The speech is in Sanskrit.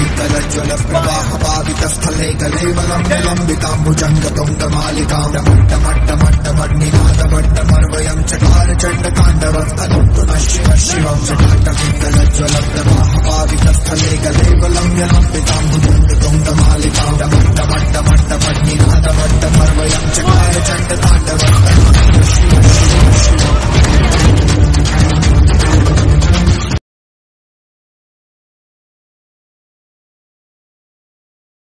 लज्जलप्रवाहपावित कलेवलम् गलेवलम् विलम्बिताम्बुजङ्गमालिकाम्ब्टमड्डमनिनादमयं चकार चण्डकाण्डवं शिव शिवं पितलज्ज्वलप्रवाह पावितस्थले गलेवलं विलम्